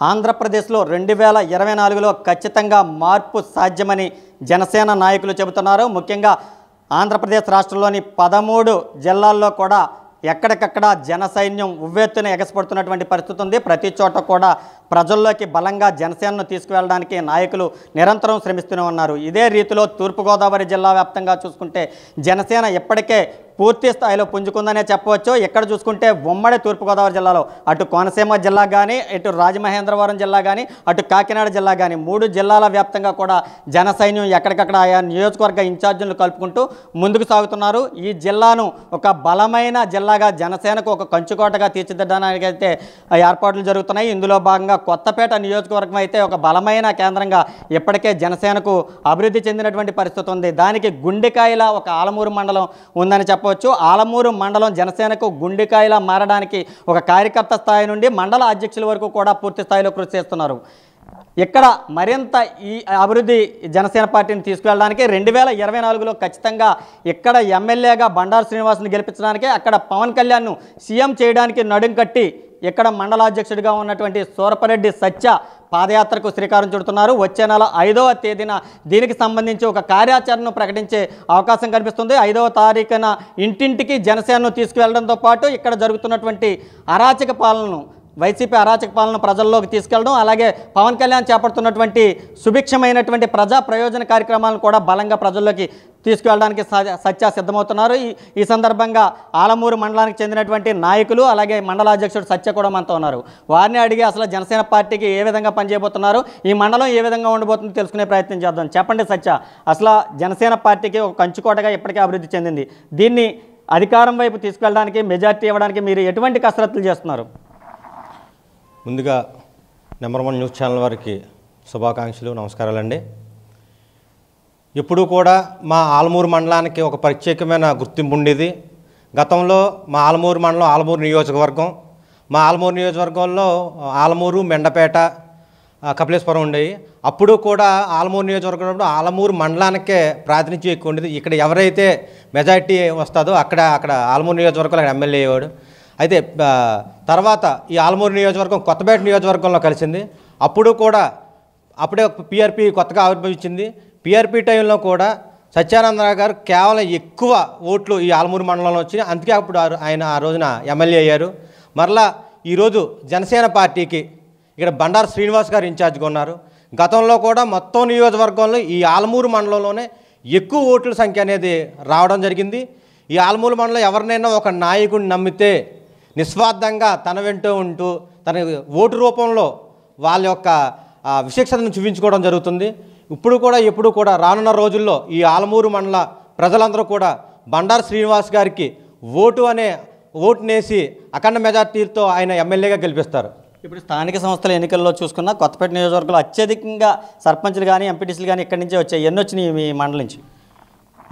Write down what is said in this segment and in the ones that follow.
ఆంధ్రప్రదేశ్లో రెండు వేల ఇరవై నాలుగులో ఖచ్చితంగా మార్పు సాధ్యమని జనసేన నాయకులు చెబుతున్నారు. ముఖ్యంగా ఆంధ్రప్రదేశ్ రాష్ట్రంలోని పదమూడు జిల్లాల్లో కూడా ఎక్కడికక్కడ జన సైన్యం ఉవ్వెత్తున ఎగసిపడుతున్నటువంటి పరిస్థితి ఉంది. ప్రతి చోట కూడా ప్రజల్లోకి బలంగా జనసేనను తీసుకువెళ్ళడానికి నాయకులు నిరంతరం శ్రమిస్తూనే ఉన్నారు. ఇదే రీతిలో తూర్పుగోదావరి జిల్లా వ్యాప్తంగా చూసుకుంటే జనసేన ఇప్పటికే పూర్తి స్థాయిలో పుంజుకుందనే చెప్పవచ్చు. ఇక్కడ చూసుకుంటే ఉమ్మడి తూర్పుగోదావరి జిల్లాలో అటు కోనసీమ జిల్లా కానీ ఇటు రాజమహేంద్రవరం జిల్లా కానీ అటు కాకినాడ జిల్లా కానీ మూడు జిల్లాల వ్యాప్తంగా కూడా జన సైన్యం ఎక్కడికక్కడ ఆయా నియోజకవర్గ ఇన్ఛార్జీలను కలుపుకుంటూ ముందుకు సాగుతున్నారు. ఈ జిల్లాను ఒక బలమైన జిల్లాగా జనసేనకు ఒక కంచుకోటగా తీర్చిదిద్దడానికి అయితే ఏర్పాట్లు జరుగుతున్నాయి. ఇందులో భాగంగా కొత్తపేట నియోజకవర్గం అయితే ఒక బలమైన కేంద్రంగా ఇప్పటికే జనసేనకు అభివృద్ధి చెందినటువంటి పరిస్థితి ఉంది. దానికి గుండెకాయల ఒక ఆలమూరు మండలం ఉందని చెప్పవచ్చు. ఆలమూరు మండలం జనసేనకు గుండెకాయలా మారడానికి ఒక కార్యకర్త స్థాయి నుండి మండల అధ్యక్షుల వరకు కూడా పూర్తి స్థాయిలో కృషి చేస్తున్నారు. ఇక్కడ మరింత ఈ అభివృద్ధి జనసేన పార్టీని తీసుకువెళ్ళడానికి రెండు వేల ఇరవై నాలుగులో ఖచ్చితంగా ఇక్కడ ఎమ్మెల్యేగా బండారు శ్రీనివాసుని గెలిపించడానికి అక్కడ పవన్ కళ్యాణ్ను సీఎం చేయడానికి నడుం కట్టి ఇక్కడ మండలాధ్యక్షుడిగా ఉన్నటువంటి సూరపరెడ్డి సత్య పాదయాత్రకు శ్రీకారం చుడుతున్నారు. వచ్చే నెల ఐదవ తేదీన దీనికి సంబంధించి ఒక కార్యాచరణను ప్రకటించే అవకాశం కనిపిస్తుంది. ఐదవ తారీఖున ఇంటింటికి జనసేనను తీసుకువెళ్ళడంతో పాటు ఇక్కడ జరుగుతున్నటువంటి అరాచక పాలనను వైసీపీ అరాచక పాలన ప్రజల్లోకి తీసుకెళ్ళడం అలాగే పవన్ కళ్యాణ్ చేపడుతున్నటువంటి సుభిక్షమైనటువంటి ప్రజా ప్రయోజన కార్యక్రమాలను కూడా బలంగా ప్రజల్లోకి తీసుకువెళ్ళడానికి స- సత్య సిద్ధమవుతున్నారు. ఈ ఈ సందర్భంగా ఆలమూరు మండలానికి చెందినటువంటి నాయకులు అలాగే మండల అధ్యక్షుడు సత్య కూడా మనతో ఉన్నారు. వారిని అడిగి అసలు జనసేన పార్టీకి ఏ విధంగా పనిచేయబోతున్నారు ఈ మండలం ఏ విధంగా ఉండబోతుందో తెలుసుకునే ప్రయత్నం చేద్దాం. చెప్పండి సత్య అసలు జనసేన పార్టీకి ఒక కంచుకోటగా ఇప్పటికే అభివృద్ధి చెందింది. దీన్ని అధికారం వైపు తీసుకెళ్ళడానికి మెజార్టీ ఇవ్వడానికి మీరు ఎటువంటి కసరత్తులు చేస్తున్నారు? ముందుగా నెంబర్ వన్ న్యూస్ ఛానల్ వారికి శుభాకాంక్షలు నమస్కారాలండి. ఎప్పుడూ కూడా మా ఆలమూరు మండలానికి ఒక ప్రత్యేకమైన గుర్తింపు ఉండేది. గతంలో మా ఆలమూరు మండలం ఆలమూరు నియోజకవర్గం. మా ఆలమూరు నియోజకవర్గంలో ఆలమూరు మెండపేట కపిలేశ్వరం ఉండేవి. అప్పుడు కూడా ఆలమూరు నియోజకవర్గంలో ఆలమూరు మండలానికే ప్రాతినిధ్యం ఎక్కువ ఉండేది. ఇక్కడ ఎవరైతే మెజారిటీ వస్తుందో అక్కడ అక్కడ ఆలమూరు నియోజకవర్గంలో అక్కడ ఎమ్మెల్యే అయ్యేవాడు. అయితే తర్వాత ఈ ఆలమూరు నియోజకవర్గం కొత్తపేట నియోజకవర్గంలో కలిసింది. అప్పుడు కూడా అప్పుడే పిఆర్పి కొత్తగా ఆవిర్భవించింది. పిఆర్పి టైంలో కూడా సత్యానందరావు గారు కేవలం ఎక్కువ ఓట్లు ఈ ఆలమూరు మండలంలో వచ్చినాయి. అందుకే అప్పుడు ఆయన ఆ రోజున ఎమ్మెల్యే అయ్యారు. మరలా ఈరోజు జనసేన పార్టీకి ఇక్కడ బండారు శ్రీనివాస్ గారు ఇన్ఛార్జ్గా ఉన్నారు. గతంలో కూడా మొత్తం నియోజకవర్గంలో ఈ ఆలమూరు మండలంలోనే ఎక్కువ ఓట్ల సంఖ్య అనేది రావడం జరిగింది. ఈ ఆలమూరు మండలం ఎవరినైనా ఒక నాయకుడిని నమ్మితే నిస్వార్థంగా తన వెంటూ ఉంటూ తన ఓటు రూపంలో వాళ్ళ యొక్క విశిక్షతను చూపించుకోవడం జరుగుతుంది. ఇప్పుడు కూడా ఎప్పుడు కూడా రానున్న రోజుల్లో ఈ ఆలమూరు మండల ప్రజలందరూ కూడా బండారు శ్రీనివాస్ గారికి ఓటు అనే ఓటునేసి అఖండ మెజార్టీతో ఆయన ఎమ్మెల్యేగా గెలిపిస్తారు. ఇప్పుడు స్థానిక సంస్థల ఎన్నికల్లో చూసుకున్న కొత్తపేట నియోజకవర్గంలో అత్యధికంగా సర్పంచ్లు కానీ ఎంపీటీసీలు కానీ ఇక్కడి నుంచే వచ్చాయి? ఎన్ని వచ్చినాయి మీ మండలం నుంచి?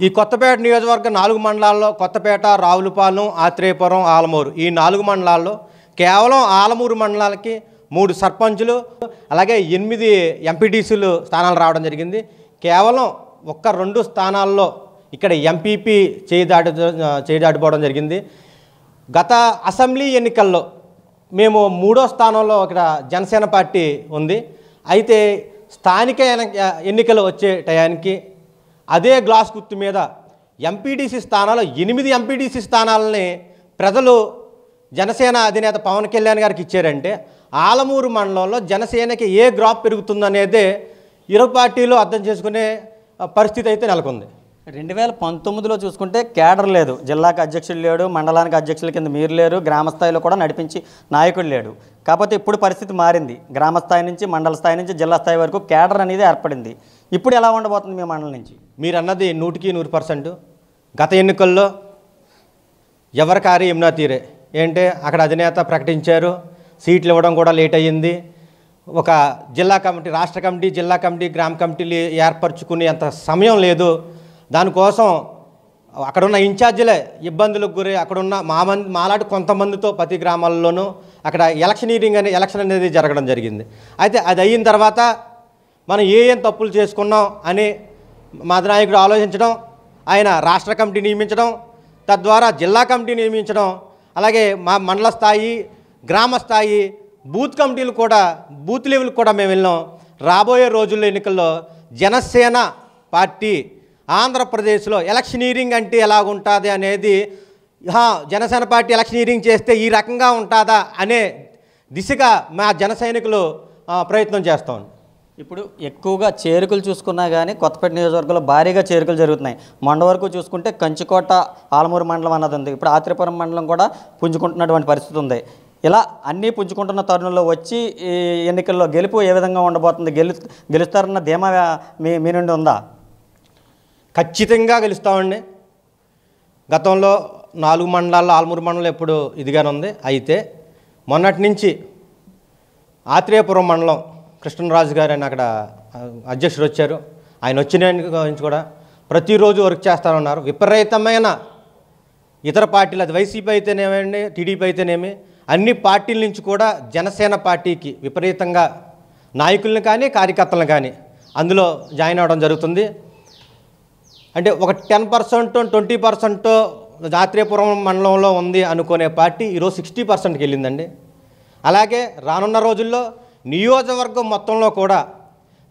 ఈ కొత్తపేట నియోజకవర్గం నాలుగు మండలాల్లో కొత్తపేట రావులపాలెం ఆత్రేయపురం ఆలమూరు. ఈ నాలుగు మండలాల్లో కేవలం ఆలమూరు మండలాలకి మూడు సర్పంచులు అలాగే ఎనిమిది ఎంపీటీసీలు స్థానాలు రావడం జరిగింది. కేవలం ఒక్క రెండు స్థానాల్లో ఇక్కడ ఎంపీపీ చేయి దాటి జరిగింది. గత అసెంబ్లీ ఎన్నికల్లో మేము మూడో స్థానంలో ఇక్కడ జనసేన పార్టీ ఉంది. అయితే స్థానిక ఎన్నికలు వచ్చే టయానికి అదే గ్లాస్ గుర్తు మీద ఎంపీటీసీ స్థానాలు ఎనిమిది ఎంపీటీసీ స్థానాలని ప్రజలు జనసేన అధినేత పవన్ కళ్యాణ్ గారికి ఇచ్చారంటే ఆలమూరు మండలంలో జనసేనకి ఏ గ్రాఫ్ పెరుగుతుందనేదే ఇరు పార్టీలు అర్థం చేసుకునే పరిస్థితి అయితే నెలకొంది. రెండు వేల పంతొమ్మిదిలో చూసుకుంటే కేడర్ లేదు. జిల్లాకు అధ్యక్షుడు లేడు మండలానికి అధ్యక్షుల కింద మీరు లేరు గ్రామ స్థాయిలో కూడా నడిపించి నాయకుడు లేడు. కాకపోతే ఇప్పుడు పరిస్థితి మారింది. గ్రామ స్థాయి నుంచి మండల స్థాయి నుంచి జిల్లా స్థాయి వరకు కేడర్ అనేది ఏర్పడింది. ఇప్పుడు ఎలా ఉండబోతుంది మీ మండలం నుంచి? మీరు అన్నది నూటికి నూరు పర్సెంట్. గత ఎన్నికల్లో ఎవరి కారు ఎమ్నా తీరే. ఏంటే అక్కడ అధినేత ప్రకటించారు. సీట్లు ఇవ్వడం కూడా లేట్ అయ్యింది. ఒక జిల్లా కమిటీ రాష్ట్ర కమిటీ జిల్లా కమిటీ గ్రామ కమిటీలు ఏర్పరచుకునే అంత సమయం లేదు. దానికోసం అక్కడున్న ఇన్ఛార్జీలే ఇబ్బందులకు గురి అక్కడున్న మా మంది మాలాంటి కొంతమందితో ప్రతి గ్రామాల్లోనూ అక్కడ ఎలక్షనీరింగ్ అనే ఎలక్షన్ అనేది జరగడం జరిగింది. అయితే అది అయిన తర్వాత మనం ఏ ఏం తప్పులు చేసుకున్నాం అని మా నాయకుడు ఆలోచించడం ఆయన రాష్ట్ర కమిటీ నియమించడం తద్వారా జిల్లా కమిటీ నియమించడం అలాగే మా మండల స్థాయి గ్రామ స్థాయి బూత్ కమిటీలు కూడా బూత్ లెవెల్ కూడా మేము వెళ్ళాం. రాబోయే రోజుల్లో ఎన్నికల్లో జనసేన పార్టీ ఆంధ్రప్రదేశ్లో ఎలక్షనీరింగ్ అంటే ఎలాగుంటుంది అనేది జనసేన పార్టీ ఎలక్షనీరింగ్ చేస్తే ఈ రకంగా ఉంటుందా అనే దిశగా మా జన సైనికులు ప్రయత్నం చేస్తాం ఇప్పుడు ఎక్కువగా చేరుకలు చూసుకున్నా కానీ కొత్తపేట నియోజకవర్గంలో భారీగా చేరుకలు జరుగుతున్నాయి. మొండ వరకు చూసుకుంటే కంచుకోట ఆలమూరు మండలం అన్నది ఉంది. ఇప్పుడు ఆత్రిపురం మండలం కూడా పుంజుకుంటున్నటువంటి పరిస్థితి ఉంది. ఇలా అన్నీ పుంజుకుంటున్న తరుణంలో వచ్చి ఈ ఎన్నికల్లో గెలుపు ఏ విధంగా ఉండబోతుంది? గెలు గెలుస్తారన్న ధీమా మీ మీ నుండి ఉందా? ఖచ్చితంగా గెలుస్తామండి. గతంలో నాలుగు మండలాల్లో ఆల్మూరు మండలం ఎప్పుడు ఇదిగానే ఉంది. అయితే మొన్నటి నుంచి ఆత్రేయపురం మండలం కృష్ణరాజు గారు ఆయన అక్కడ అధ్యక్షుడు వచ్చారు. ఆయన వచ్చిన గురించి కూడా ప్రతిరోజు వర్క్ చేస్తానన్నారు. విపరీతమైన ఇతర పార్టీలు అది వైసీపీ అయితేనేమండి టీడీపీ అయితేనేమి అన్ని పార్టీల నుంచి కూడా జనసేన పార్టీకి విపరీతంగా నాయకులను కానీ కార్యకర్తలను కానీ అందులో జాయిన్ అవ్వడం జరుగుతుంది. అంటే ఒక టెన్ పర్సెంట్ ట్వంటీ పర్సెంట్ జాతీయపురం మండలంలో ఉంది అనుకునే పార్టీ ఈరోజు సిక్స్టీ పర్సెంట్కి వెళ్ళిందండి. అలాగే రానున్న రోజుల్లో నియోజకవర్గం మొత్తంలో కూడా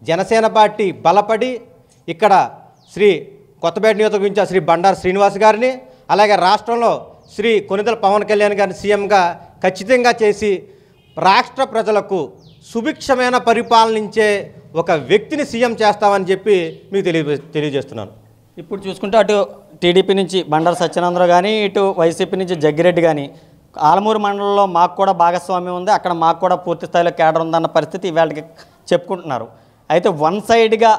జనసేన పార్టీ బలపడి ఇక్కడ శ్రీ కొత్తపేట నియోజకవర్గం శ్రీ బండారు శ్రీనివాస్ గారిని అలాగే రాష్ట్రంలో శ్రీ కొనిదల పవన్ కళ్యాణ్ గారిని సీఎంగా ఖచ్చితంగా చేసి రాష్ట్ర ప్రజలకు సుభిక్షమైన పరిపాలనించే ఒక వ్యక్తిని సీఎం చేస్తామని చెప్పి మీకు తెలియ తెలియజేస్తున్నాను. ఇప్పుడు చూసుకుంటే అటు టీడీపీ నుంచి బండారు సత్యనందరావు కానీ ఇటు వైసీపీ నుంచి జగ్గిరెడ్డి కానీ ఆలమూరు మండలంలో మాకు కూడా భాగస్వామ్యం ఉంది అక్కడ మాకు కూడా పూర్తి స్థాయిలో కేడర్ ఉందన్న పరిస్థితి ఇవాళకి చెప్పుకుంటున్నారు. అయితే వన్ సైడ్గా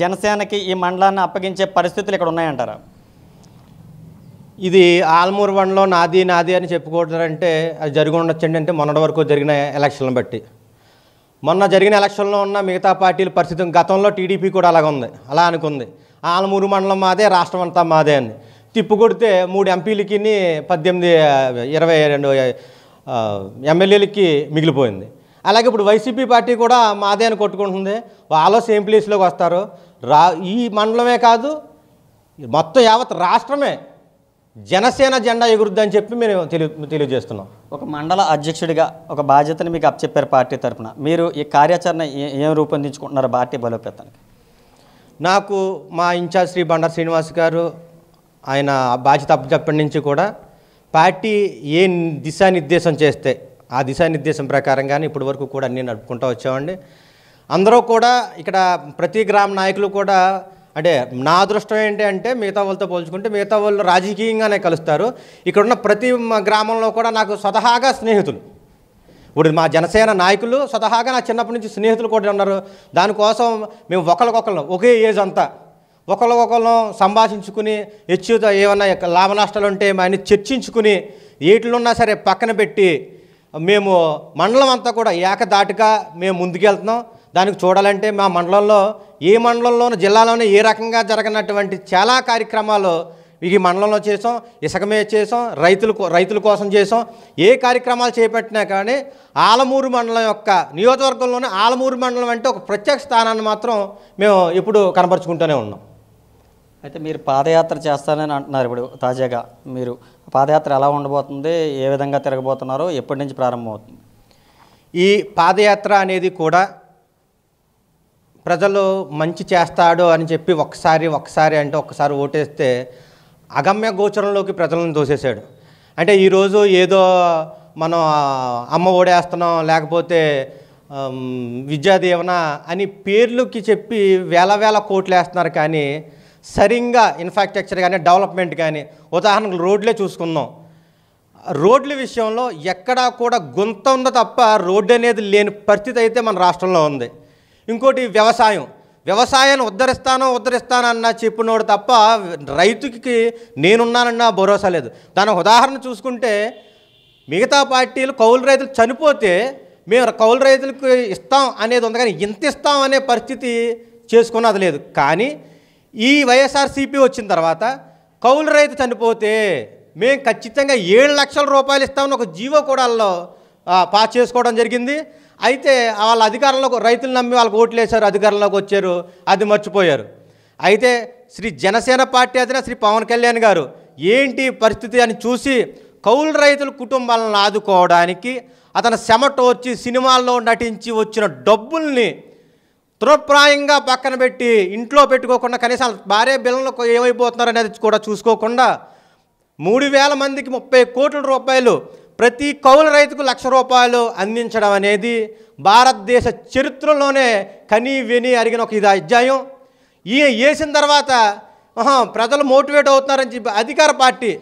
జనసేనకి ఈ మండలాన్ని అప్పగించే పరిస్థితులు ఇక్కడ ఉన్నాయంటారా? ఇది ఆల్మూరు వన్లో నాది నాది అని చెప్పుకుంటారంటే అది జరిగి ఉండొచ్చండి అంటే మొన్నటి వరకు జరిగిన ఎలక్షన్లను బట్టి. మొన్న జరిగిన ఎలక్షన్లో ఉన్న మిగతా పార్టీల పరిస్థితి గతంలో టీడీపీ కూడా అలాగ ఉంది అలా అనుకుంది. ఆలమూరు మండలం మాదే రాష్ట్రం అంతా మాదే అని తిప్పు కొడితే మూడు ఎంపీలకి పద్దెనిమిది ఇరవై రెండు ఎమ్మెల్యేలకి మిగిలిపోయింది. అలాగే ఇప్పుడు వైసీపీ పార్టీ కూడా మాదే అని కొట్టుకుంటుంది. వాళ్ళు సేమ్ ప్లేస్లోకి వస్తారు. రా ఈ మండలమే కాదు మొత్తం యావత్ రాష్ట్రమే జనసేన జెండా ఎగురుద్దని చెప్పి మేము తెలియ తెలియజేస్తున్నాం. ఒక మండల అధ్యక్షుడిగా ఒక బాధ్యతని మీకు అప్పచెప్పారు పార్టీ తరఫున మీరు ఈ కార్యాచరణ ఏ- ఏం రూపొందించుకుంటున్నారు పార్టీ బలోపేతానికి? నాకు మా ఇన్ఛార్జ్ శ్రీ బండారు శ్రీనివాస్ గారు ఆయన బాధ్యత అప్పచెప్పటి నుంచి కూడా పార్టీ ఏ దిశానిర్దేశం చేస్తే ఆ దిశానిర్దేశం ప్రకారంగానే ఇప్పటి వరకు కూడా అన్నీ నడుపుకుంటూ వచ్చామండి. అందరూ కూడా ఇక్కడ ప్రతి గ్రామ నాయకులు కూడా అంటే నా అదృష్టం ఏంటి అంటే మిగతా వాళ్ళతో పోల్చుకుంటే మిగతా వాళ్ళు రాజకీయంగానే కలుస్తారు. ఇక్కడ ఉన్న ప్రతి గ్రామంలో కూడా నాకు స్వతహాగా స్నేహితులు. ఇప్పుడు మా జనసేన నాయకులు స్వతహాగా నా చిన్నప్పటి నుంచి స్నేహితులు కూడా ఉన్నారు. దానికోసం మేము ఒకరికొకరు ఒకే ఏజ్ అంతా. ఒకరికొకరు సంభాషించుకుని హెచ్చుత ఏమన్నా లాభ నష్టాలు ఉంటే ఆయన చర్చించుకుని ఏట్లున్నా సరే పక్కన పెట్టి మేము మండలం అంతా కూడా ఏకదాటిగా మేము ముందుకెళ్తున్నాం. దానికి చూడాలంటే మా మండలంలో ఏ మండలంలోనూ జిల్లాలోనే ఏ రకంగా జరగనటువంటి చాలా కార్యక్రమాలు ఈ మండలంలో చేసాం ఇసుక మీద చేసాం రైతుల రైతుల కోసం చేసాం. ఏ కార్యక్రమాలు చేపట్టినా కానీ ఆలమూరు మండలం యొక్క నియోజకవర్గంలోనే ఆలమూరు మండలం అంటే ఒక ప్రత్యేక స్థానాన్ని మాత్రం మేము ఎప్పుడు కనపరుచుకుంటూనే ఉన్నాం. అయితే మీరు పాదయాత్ర చేస్తానని అంటున్నారు ఇప్పుడు తాజాగా. మీరు పాదయాత్ర ఎలా ఉండబోతుంది ఏ విధంగా తిరగబోతున్నారు ఎప్పటి నుంచి ప్రారంభమవుతుంది? ఈ పాదయాత్ర అనేది కూడా ప్రజలు మంచి చేస్తాడు అని చెప్పి ఒక్కసారి ఒక్కసారి అంటే ఒక్కసారి ఓటేస్తే అగమ్య గోచరంలోకి ప్రజలను దోసేశాడు. అంటే ఈరోజు ఏదో మనం అమ్మ ఓడేస్తున్నాం లేకపోతే విద్యాదీవన అని పేర్లుకి చెప్పి వేల వేల కోట్లు వేస్తున్నారు కానీ సరిగ్గా ఇన్ఫ్రాస్ట్రక్చర్ కానీ డెవలప్మెంట్ కానీ ఉదాహరణకు రోడ్లే చూసుకున్నాం రోడ్ల విషయంలో ఎక్కడా కూడా గుంత ఉందో తప్ప రోడ్డు అనేది లేని పరిస్థితి అయితే మన రాష్ట్రంలో ఉంది. ఇంకోటి వ్యవసాయం. వ్యవసాయాన్ని ఉద్ధరిస్తానో ఉద్ధరిస్తానన్న చెప్పినోడు తప్ప రైతుకి నేనున్నానన్న భరోసా లేదు. దాని ఉదాహరణ చూసుకుంటే మిగతా పార్టీలు కౌలు రైతులు చనిపోతే మేము కౌలు రైతులకు ఇస్తాం అనేది ఉంది కానీ ఇంత ఇస్తాం అనే పరిస్థితి చేసుకున్నది లేదు. కానీ ఈ వైఎస్ఆర్సీపీ వచ్చిన తర్వాత కౌలు రైతు చనిపోతే మేము ఖచ్చితంగా ఏడు లక్షల రూపాయలు ఇస్తామని ఒక జీవో కూడా పాస్ చేసుకోవడం జరిగింది. అయితే వాళ్ళ అధికారంలోకి రైతులు నమ్మి వాళ్ళకి ఓట్లు వేశారు అధికారంలోకి వచ్చారు అది మర్చిపోయారు. అయితే శ్రీ జనసేన పార్టీ అధిన శ్రీ పవన్ కళ్యాణ్ గారు ఏంటి పరిస్థితి అని చూసి కౌలు రైతుల కుటుంబాలను ఆదుకోవడానికి అతను వచ్చి సినిమాల్లో నటించి వచ్చిన డబ్బుల్ని తృణప్రాయంగా పక్కన పెట్టి ఇంట్లో పెట్టుకోకుండా కనీసం భార్య బిల్లలకు ఏమైపోతున్నారు అనేది కూడా చూసుకోకుండా మూడు వేల మందికి ముప్పై కోట్ల రూపాయలు ప్రతి కౌలు రైతుకు లక్ష రూపాయలు అందించడం అనేది భారతదేశ చరిత్రలోనే కనీ విని అరిగిన ఒక ఇది అధ్యాయం. ఈయన వేసిన తర్వాత ప్రజలు మోటివేట్ అవుతున్నారని చెప్పి అధికార పార్టీ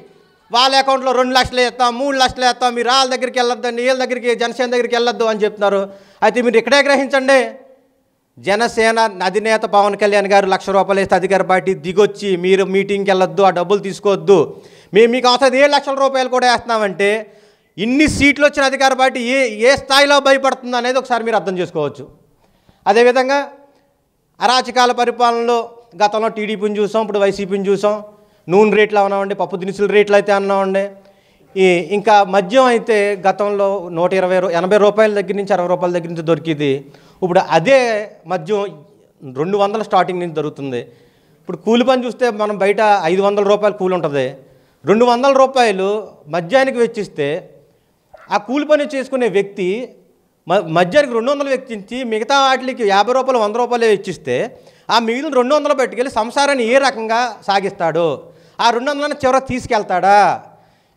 వాళ్ళ అకౌంట్లో రెండు లక్షలు వేస్తాం మూడు లక్షలు వేస్తాం మీరు వాళ్ళ దగ్గరికి వెళ్ళొద్దండి వీళ్ళ దగ్గరికి జనసేన దగ్గరికి వెళ్ళొద్దు అని చెప్తున్నారు. అయితే మీరు ఇక్కడే గ్రహించండి. జనసేన అధినేత పవన్ కళ్యాణ్ గారు లక్ష రూపాయలు వేస్తే అధికార పార్టీ దిగొచ్చి మీరు మీటింగ్కి వెళ్ళొద్దు ఆ డబ్బులు తీసుకోవద్దు. మేము మీకు అవసరం ఏడు లక్షల రూపాయలు కూడా వేస్తున్నామంటే ఇన్ని సీట్లు వచ్చిన అధికార పార్టీ ఏ ఏ స్థాయిలో భయపడుతుంది అనేది ఒకసారి మీరు అర్థం చేసుకోవచ్చు. అదేవిధంగా అరాచకాల పరిపాలనలో గతంలో టీడీపీని చూసాం ఇప్పుడు వైసీపీని చూసాం. నూనె రేట్లు అన్నామండి పప్పు దినుసుల రేట్లు అయితే అన్నామండి ఈ ఇంకా మద్యం అయితే గతంలో నూట ఇరవై ఎనభై రూపాయల దగ్గర నుంచి అరవై రూపాయల దగ్గర నుంచి దొరికింది. ఇప్పుడు అదే మద్యం రెండు వందల స్టార్టింగ్ నుంచి దొరుకుతుంది. ఇప్పుడు కూలి పని చూస్తే మనం బయట ఐదు వందల రూపాయలు కూలి ఉంటుంది. రెండు వందల రూపాయలు మద్యానికి వెచ్చిస్తే ఆ కూలి పని చేసుకునే వ్యక్తి మ- మధ్యానికి రెండు వందలు వెచ్చించి మిగతా వాటికి యాభై రూపాయలు వంద రూపాయలు వెచ్చిస్తే ఆ మిగిలిన రెండు వందలు పెట్టుకెళ్ళి సంసారాన్ని ఏ రకంగా సాగిస్తాడు? ఆ రెండు వందలను చివర తీసుకెళ్తాడా?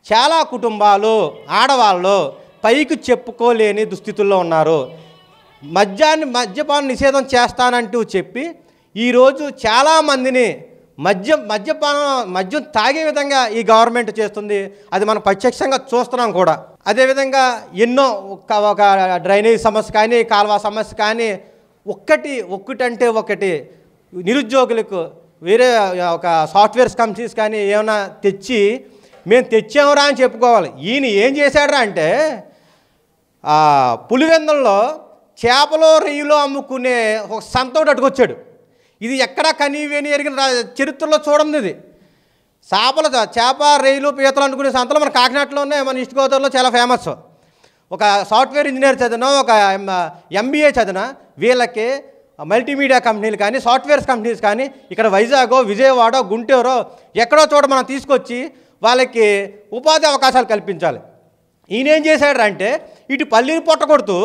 చాలా కుటుంబాలు ఆడవాళ్ళు పైకి చెప్పుకోలేని దుస్థితుల్లో ఉన్నారు. మద్యాన్ని మద్యపాన నిషేధం చేస్తానంటూ చెప్పి ఈరోజు చాలామందిని మద్యం మద్యపానం మద్యం తాగే విధంగా ఈ గవర్నమెంట్ చేస్తుంది. అది మనం ప్రత్యక్షంగా చూస్తున్నాం కూడా. అదేవిధంగా ఎన్నో ఒక ఒక డ్రైనేజ్ సమస్య కానీ కాలువ సమస్య కానీ ఒక్కటి ఒక్కటంటే ఒకటి నిరుద్యోగులకు వేరే ఒక సాఫ్ట్వేర్స్ కంపెనీస్ కానీ ఏమైనా తెచ్చి మేము తెచ్చామురా అని చెప్పుకోవాలి. ఈయన ఏం చేశాడ్రా అంటే ఆ పులివెందుల్లో చేపలో రొయ్యలో అమ్ముకునే ఒక సంతోటి అటుకొచ్చాడు. ఇది ఎక్కడా కనీవేని ఎరిగిన చరిత్రలో చూడండి ఇది. చేపల చేప రైలు పీతలు అనుకునే సంతలు మన కాకినాడలోనే మన ఈస్ట్ గోదావరిలో చాలా ఫేమస్. ఒక సాఫ్ట్వేర్ ఇంజనీర్ చదివిన ఒక ఎంబీఏ చదివిన వీళ్ళకి మల్టీమీడియా కంపెనీలు కానీ సాఫ్ట్వేర్స్ కంపెనీస్ కానీ ఇక్కడ వైజాగో విజయవాడ గుంటూరో ఎక్కడో చోట మనం తీసుకొచ్చి వాళ్ళకి ఉపాధి అవకాశాలు కల్పించాలి. ఈయన ఏం చేశాడు అంటే ఇటు పల్లీని పొట్ట కొడుతూ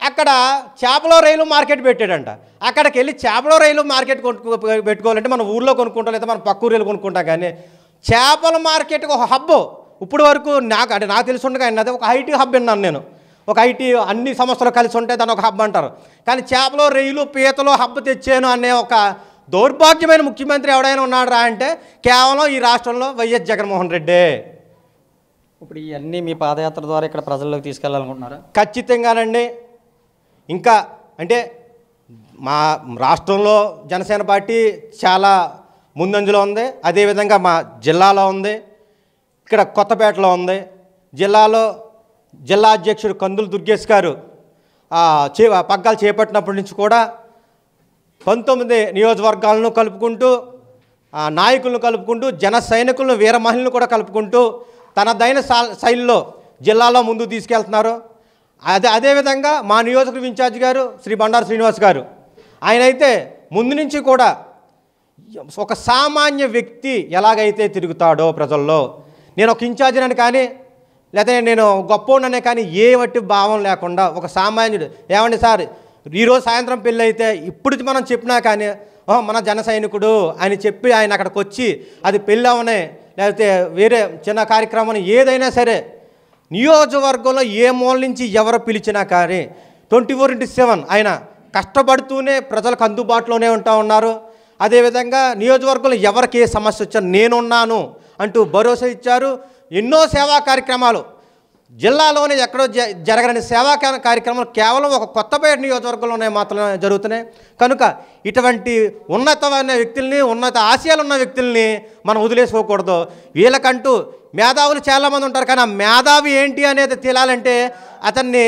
అక్కడ చేపల రైలు మార్కెట్ పెట్టాడంట. అక్కడికి వెళ్ళి చేపల రైలు మార్కెట్ కొనుక్కో పెట్టుకోవాలంటే మన ఊర్లో కొనుక్కుంటాం లేదా మన పక్క ఊరిలో కొనుక్కుంటాం కానీ చేపల మార్కెట్కి ఒక హబ్. ఇప్పుడు వరకు నాకు అంటే నాకు తెలిసి ఉండగా అన్నది ఒక ఐటీ హబ్ విన్నాను నేను. ఒక ఐటీ అన్ని సంస్థలు కలిసి ఉంటే దాన్ని ఒక హబ్ అంటారు. కానీ చేపలు రొయ్యలు పీతలు హబ్ తెచ్చాను అనే ఒక దౌర్భాగ్యమైన ముఖ్యమంత్రి ఎవడైనా ఉన్నాడు అంటే కేవలం ఈ రాష్ట్రంలో వైఎస్ జగన్మోహన్ రెడ్డే. ఇప్పుడు ఇవన్నీ మీ పాదయాత్ర ద్వారా ఇక్కడ ప్రజల్లోకి తీసుకెళ్ళాలనుకుంటున్నారా? ఖచ్చితంగానండి. ఇంకా అంటే మా రాష్ట్రంలో జనసేన పార్టీ చాలా ముందంజలో ఉంది. అదేవిధంగా మా జిల్లాలో ఉంది. ఇక్కడ కొత్తపేటలో ఉంది. జిల్లాలో జిల్లా అధ్యక్షుడు కందులు దుర్గేష్ గారు చే పగ్గాలు చేపట్టినప్పటి నుంచి కూడా పంతొమ్మిది నియోజకవర్గాలను కలుపుకుంటూ నాయకులను కలుపుకుంటూ జన సైనికులను వీర మహిళలను కూడా కలుపుకుంటూ తనదైన శైలిలో జిల్లాలో ముందుకు తీసుకెళ్తున్నారు. అదే అదేవిధంగా మా నియోజకవర్గ ఇన్ఛార్జ్ గారు శ్రీ బండారు శ్రీనివాస్ గారు. ఆయన అయితే ముందు నుంచి కూడా ఒక సామాన్య వ్యక్తి ఎలాగైతే తిరుగుతాడో ప్రజల్లో నేను ఒక ఇన్ఛార్జినని కానీ లేకపోతే నేను గొప్పోడనే కానీ ఏ వట్టి భావం లేకుండా ఒక సామాన్యుడు. ఏమండి సార్ ఈరోజు సాయంత్రం పెళ్ళి అయితే ఇప్పుడు మనం చెప్పినా కానీ "ఓ, మన జన సైనికుడు అని చెప్పి ఆయన అక్కడికి వచ్చి అది పెళ్ళి అవనే లేకపోతే వేరే చిన్న కార్యక్రమం ఏదైనా సరే నియోజకవర్గంలో ఏ మూల నుంచి ఎవరు పిలిచినా కానీ ట్వంటీ ఫోర్ ఇంటూ సెవెన్ ఆయన కష్టపడుతూనే ప్రజలకు అందుబాటులోనే ఉంటా ఉన్నారు. అదేవిధంగా నియోజకవర్గంలో ఎవరికి ఏ సమస్య వచ్చా నేనున్నాను అంటూ భరోసా ఇచ్చారు. ఎన్నో సేవా కార్యక్రమాలు జిల్లాలోనే ఎక్కడో జ జరగని సేవా కార్యక్రమాలు కేవలం ఒక కొత్తపేట నియోజకవర్గంలోనే మాత్రమే జరుగుతున్నాయి. కనుక ఇటువంటి ఉన్నతమైన వ్యక్తుల్ని ఉన్నత ఆశయాలు ఉన్న వ్యక్తుల్ని మనం వదిలేసుకోకూడదు. వీళ్ళకంటూ మేధావులు చాలామంది ఉంటారు. కానీ ఆ మేధావి ఏంటి అనేది తేలాలంటే అతన్ని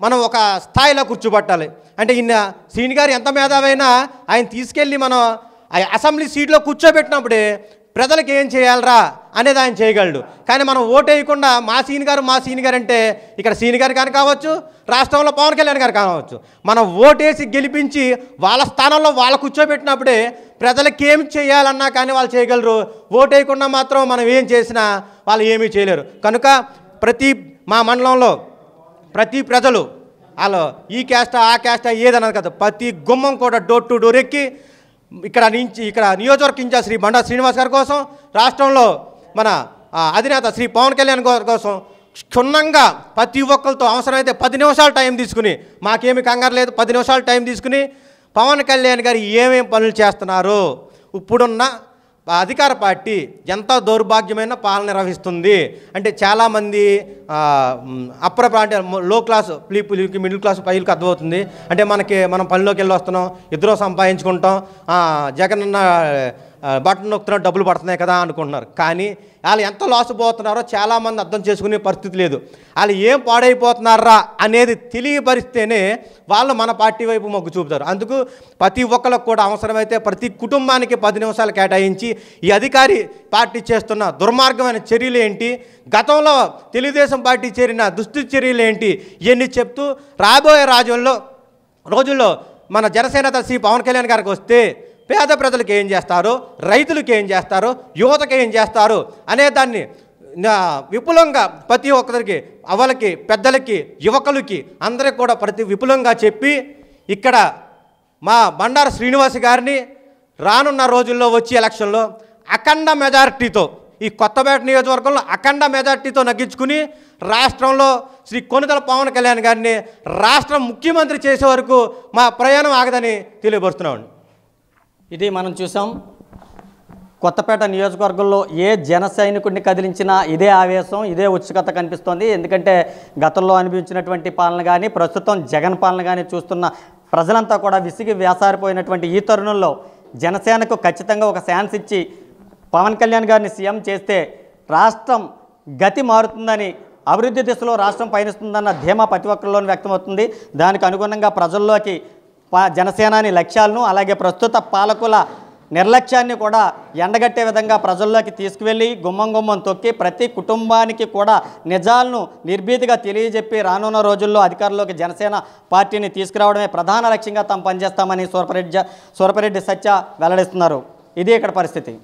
మనం ఒక స్థాయిలో కూర్చోబట్టాలి. అంటే ఈయన శ్రీని గారు ఎంత మేధావైనా ఆయన తీసుకెళ్ళి మనం ఆ అసెంబ్లీ సీట్లో కూర్చోబెట్టినప్పుడే ప్రజలకు ఏం చేయాలరా అనేది ఆయన చేయగలడు. కానీ మనం ఓటు వేయకుండా మా సీని గారు మా సీని గారు అంటే ఇక్కడ సీని గారు కానీ కావచ్చు రాష్ట్రంలో పవన్ కళ్యాణ్ గారు కావచ్చు మనం ఓటేసి గెలిపించి వాళ్ళ స్థానంలో వాళ్ళ కూర్చోబెట్టినప్పుడే ప్రజలకు ఏం చేయాలన్నా కానీ వాళ్ళు చేయగలరు. ఓటేయకుండా మాత్రం మనం ఏం చేసినా వాళ్ళు ఏమీ చేయలేరు. కనుక ప్రతి మా మండలంలో ప్రతి ప్రజలు వాళ్ళు ఈ క్యాస్ట్ ఆ క్యాస్ట్ ఏదన్నది కదా ప్రతి గుమ్మం కూడా డోర్ టు డోర్ ఎక్కి ఇక్కడ నుంచి ఇక్కడ నియోజకవర్గ ఇన్ఛార్జ్ శ్రీ బండా శ్రీనివాస్ గారి కోసం రాష్ట్రంలో మన అధినేత శ్రీ పవన్ కళ్యాణ్ గారి కోసం క్షుణ్ణంగా ప్రతి ఒక్కరితో అవసరమైతే పది నిమిషాలు టైం తీసుకుని మాకేమి కంగారు లేదు పది నిమిషాలు టైం తీసుకుని పవన్ కళ్యాణ్ గారు ఏమేమి పనులు చేస్తున్నారు? ఇప్పుడున్న అధికార పార్టీ ఎంత దౌర్భాగ్యమైన పాలన నిర్వహిస్తుంది? అంటే చాలామంది అప్పర్ అంటే లో క్లాస్ పీపుల్కి మిడిల్ క్లాస్ పైలకి అర్థమవుతుంది. అంటే మనకి మనం పనిలోకి వెళ్ళి వస్తున్నాం ఇద్దరు సంపాదించుకుంటాం. జగన్ అన్న బటన్ నొక్కుతున్నా డబ్బులు పడుతున్నాయి కదా అనుకుంటున్నారు. కానీ వాళ్ళు ఎంత లాస్ పోతున్నారో చాలామంది అర్థం చేసుకునే పరిస్థితి లేదు. వాళ్ళు ఏం పాడైపోతున్నారా అనేది తెలియపరిస్తేనే వాళ్ళు మన పార్టీ వైపు మొగ్గు చూపుతారు. అందుకు ప్రతి ఒక్కరికి కూడా అవసరమైతే ప్రతి కుటుంబానికి పది నిమిషాలు కేటాయించి ఈ అధికారి పార్టీ చేస్తున్న దుర్మార్గమైన చర్యలు ఏంటి? గతంలో తెలుగుదేశం పార్టీ చేరిన దుస్థితి చర్యలు ఏంటి? ఇవన్నీ చెప్తూ రాబోయే రాజ్యంలో రోజుల్లో మన జనసేన శ్రీ పవన్ కళ్యాణ్ గారికి వస్తే పేద ప్రజలకు ఏం చేస్తారు? రైతులకు ఏం చేస్తారు? యువతకు ఏం చేస్తారు? అనే దాన్ని నా విపులంగా ప్రతి ఒక్కరికి అవలకి పెద్దలకి యువకులకి అందరికి కూడా ప్రతి విపులంగా చెప్పి ఇక్కడ మా బండారు శ్రీనివాస్ గారిని రానున్న రోజుల్లో వచ్చే ఎలక్షన్లో అఖండ మెజారిటీతో ఈ కొత్తపేట నియోజకవర్గంలో అఖండ మెజారిటీతో నగ్గించుకుని రాష్ట్రంలో శ్రీ కొనుగల పవన్ కళ్యాణ్ గారిని రాష్ట్ర ముఖ్యమంత్రి చేసే వరకు మా ప్రయాణం ఆగదని తెలియపరుస్తున్నామండి. ఇది మనం చూసాం. కొత్తపేట నియోజకవర్గంలో ఏ జన సైనికుడిని కదిలించినా ఇదే ఆవేశం ఇదే ఉత్సుకత కనిపిస్తోంది. ఎందుకంటే గతంలో అనిపించినటువంటి పాలన కానీ ప్రస్తుతం జగన్ పాలన కానీ చూస్తున్న ప్రజలంతా కూడా విసిగి వేసారిపోయినటువంటి ఈ తరుణంలో జనసేనకు ఖచ్చితంగా ఒక ఛాన్స్ ఇచ్చి పవన్ కళ్యాణ్ గారిని సీఎం చేస్తే రాష్ట్రం గతి మారుతుందని అభివృద్ధి దిశలో రాష్ట్రం పయనిస్తుందన్న ధీమా ప్రతి ఒక్కరిలోనూ వ్యక్తమవుతుంది. దానికి అనుగుణంగా ప్రజల్లోకి జనసేనాని లక్ష్యాలను అలాగే ప్రస్తుత పాలకుల నిర్లక్ష్యాన్ని కూడా ఎండగట్టే విధంగా ప్రజల్లోకి తీసుకువెళ్ళి గుమ్మం గుమ్మం తొక్కి ప్రతి కుటుంబానికి కూడా నిజాలను నిర్భీతిగా తెలియజెప్పి రానున్న రోజుల్లో అధికారంలోకి జనసేన పార్టీని తీసుకురావడమే ప్రధాన లక్ష్యంగా తాము పనిచేస్తామని సూరపరెడ్డి సూరపరెడ్డి సత్య వెల్లడిస్తున్నారు. ఇది ఇక్కడ పరిస్థితి.